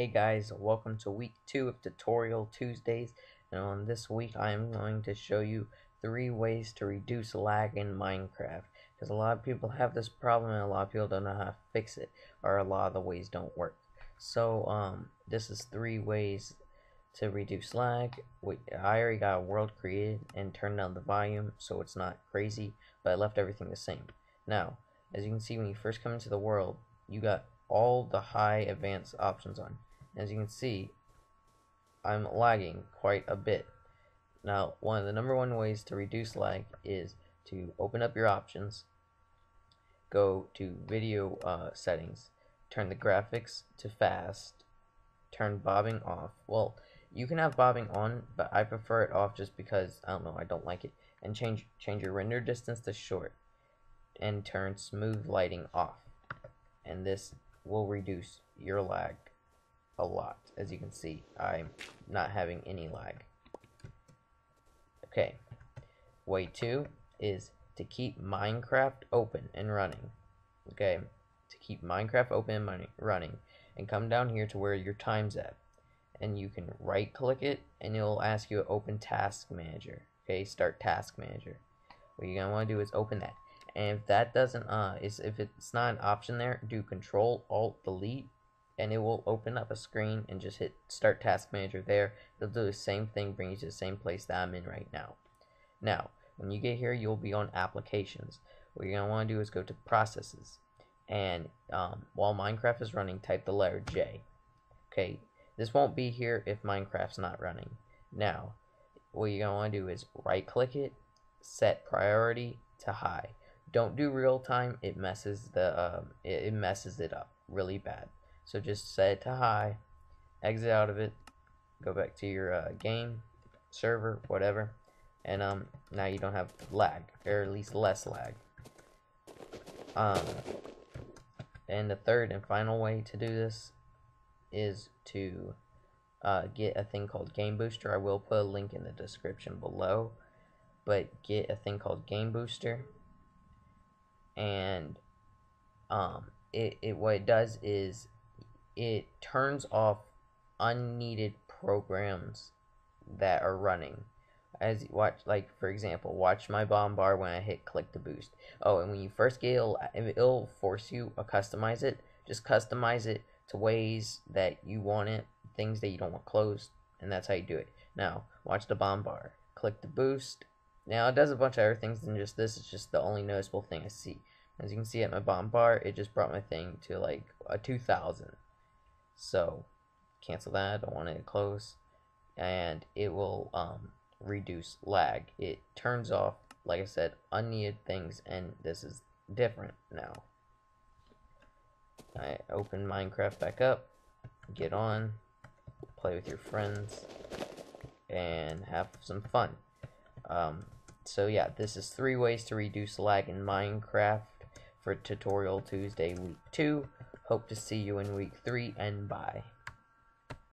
Hey guys, welcome to week 2 of Tutorial Tuesdays, and on this week I am going to show you 3 ways to reduce lag in Minecraft, because a lot of people have this problem and a lot of people don't know how to fix it, or a lot of the ways don't work. So, um, this is 3 ways to reduce lag. I already got a world created and turned down the volume so it's not crazy, but I left everything the same. Now, as you can see when you first come into the world, you got all the high advanced options on. As you can see, I'm lagging quite a bit. Now, one of the number one ways to reduce lag is to open up your options, go to video uh, settings, turn the graphics to fast, turn bobbing off. Well, you can have bobbing on, but I prefer it off just because, I don't know, I don't like it. And change, change your render distance to short, and turn smooth lighting off. And this will reduce your lag a lot. As you can see, I'm not having any lag. Okay, way two is to keep Minecraft open and running. Okay, to keep Minecraft open and running, and come down here to where your time's at, and you can right click it, and it'll ask you to open Task Manager. Okay, start Task Manager. What you're gonna want to do is open that and if that doesn't uh is if it's not an option there do control alt delete and it will open up a screen and just hit start task manager there. It'll do the same thing bring you to the same place that I'm in right now. Now when you get here you'll be on applications. What you're gonna want to do is go to processes. And um, while Minecraft is running type the letter J. Okay this won't be here if Minecraft's not running. Now what you're gonna want to do is right click it set priority to high. Don't do real time it messes the um, it, it messes it up really bad so just set it to high exit out of it go back to your uh, game server whatever and um now you don't have lag or at least less lag. Um and the third and final way to do this is to uh, get a thing called game booster. I will put a link in the description below but get a thing called game booster. And um, it, it what it does is it turns off unneeded programs that are running as you watch like for example watch my bomb bar when I hit click to boost oh and when you first get it'll, it'll force you to customize it just customize it to ways that you want it things that you don't want closed and that's how you do it now watch the bomb bar click the boost now it does a bunch of other things than just this. It's just the only noticeable thing I see. As you can see at my bomb bar, it just brought my thing to like a 2000. So cancel that. I don't want it to close. And it will um, reduce lag. It turns off, like I said, unneeded things. And this is different now. I open Minecraft back up. Get on. Play with your friends. And have some fun. Um, so yeah, this is three ways to reduce lag in Minecraft for Tutorial Tuesday week 2. Hope to see you in week 3 and bye.